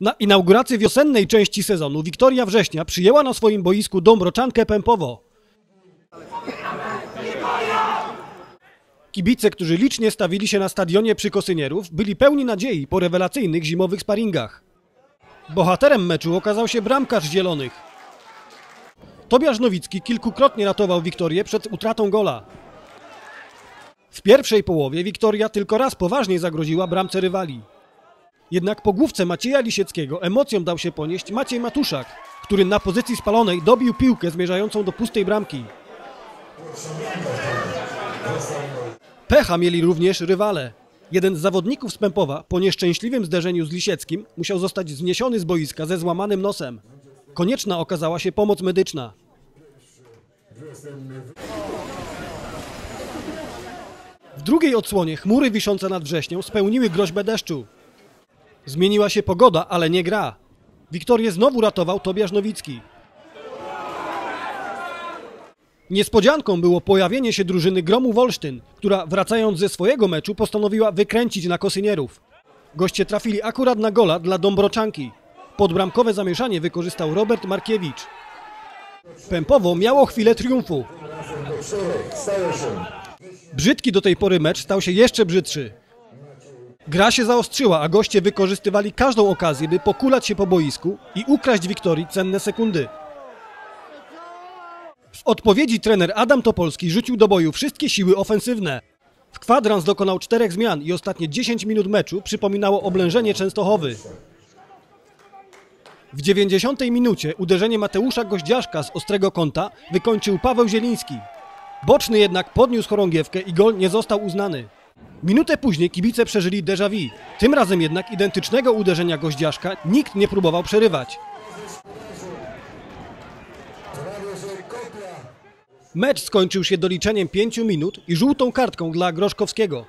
Na inaugurację wiosennej części sezonu Wiktoria Września przyjęła na swoim boisku Dąbroczankę Pępowo. Kibice, którzy licznie stawili się na stadionie przy Kosynierów, byli pełni nadziei po rewelacyjnych zimowych sparingach. Bohaterem meczu okazał się bramkarz zielonych. Tobiasz Nowicki kilkukrotnie ratował Wiktorię przed utratą gola. W pierwszej połowie Wiktoria tylko raz poważnie zagroziła bramce rywali. Jednak po główce Macieja Lisieckiego emocjom dał się ponieść Maciej Matuszak, który na pozycji spalonej dobił piłkę zmierzającą do pustej bramki. Pecha mieli również rywale. Jeden z zawodników z Pępowa po nieszczęśliwym zderzeniu z Lisieckim musiał zostać zniesiony z boiska ze złamanym nosem. Konieczna okazała się pomoc medyczna. W drugiej odsłonie chmury wiszące nad wrześnią spełniły groźbę deszczu. Zmieniła się pogoda, ale nie gra. Wiktorię znowu ratował Tobiasz Nowicki. Niespodzianką było pojawienie się drużyny Gromu Wolsztyn, która wracając ze swojego meczu postanowiła wykręcić na Kosynierów. Goście trafili akurat na gola dla Dąbroczanki. Podbramkowe zamieszanie wykorzystał Robert Markiewicz. Pępowo miało chwilę triumfu. Brzydki do tej pory mecz stał się jeszcze brzydszy. Gra się zaostrzyła, a goście wykorzystywali każdą okazję, by pokulać się po boisku i ukraść Wiktorii cenne sekundy. W odpowiedzi trener Adam Topolski rzucił do boju wszystkie siły ofensywne. W kwadrans dokonał czterech zmian i ostatnie 10 minut meczu przypominało oblężenie Częstochowy. W 90 minucie uderzenie Mateusza Goździaszka z ostrego kąta wykończył Paweł Zieliński. Boczny jednak podniósł chorągiewkę i gol nie został uznany. Minutę później kibice przeżyli déjà vu. Tym razem jednak identycznego uderzenia Goździaszka nikt nie próbował przerywać. Mecz skończył się doliczeniem 5 minut i żółtą kartką dla Groszkowskiego,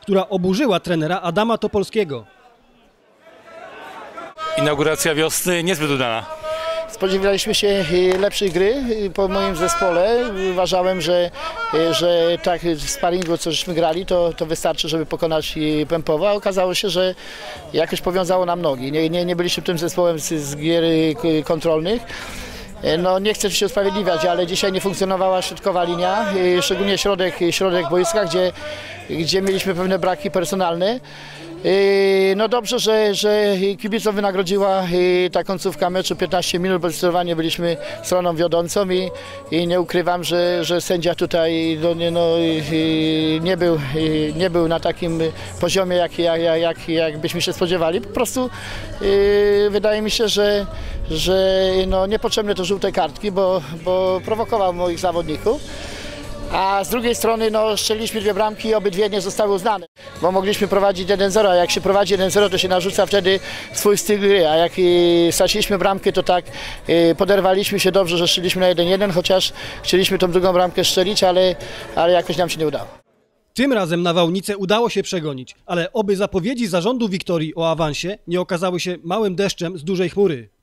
która oburzyła trenera Adama Topolskiego. Inauguracja wiosny niezbyt udana. Spodziewaliśmy się y, lepszej gry y, po moim zespole. Uważałem, że, y, że tak w sparingu, co żeśmy grali, to, to wystarczy, żeby pokonać Pępowa. Okazało się, że jakoś powiązało nam nogi. Nie, nie, nie byliśmy tym zespołem z, z gier kontrolnych. Y, No, nie chcę się usprawiedliwiać, ale dzisiaj nie funkcjonowała środkowa linia, y, szczególnie środek, środek boiska, gdzie, gdzie mieliśmy pewne braki personalne. Yy, No dobrze, że, że kibicom wynagrodziła ta końcówka meczu 15 minut, bo zdecydowanie byliśmy stroną wiodącą i, i nie ukrywam, że, że sędzia tutaj no, nie, no, nie, był, nie był na takim poziomie, jak, jak, jak, jak, byśmy się spodziewali. Po prostu wydaje mi się, że, że no, niepotrzebne to żółte kartki, bo, bo prowokował moich zawodników. A z drugiej strony no, strzeliliśmy dwie bramki i obydwie nie zostały uznane, bo mogliśmy prowadzić 1-0, a jak się prowadzi 1-0 to się narzuca wtedy swój styl gry, a jak y, straciliśmy bramkę to tak y, poderwaliśmy się dobrze, że szliśmy na 1-1, chociaż chcieliśmy tą drugą bramkę strzelić, ale, ale jakoś nam się nie udało. Tym razem nawałnicę udało się przegonić, ale oby zapowiedzi zarządu Wiktorii o awansie nie okazały się małym deszczem z dużej chmury.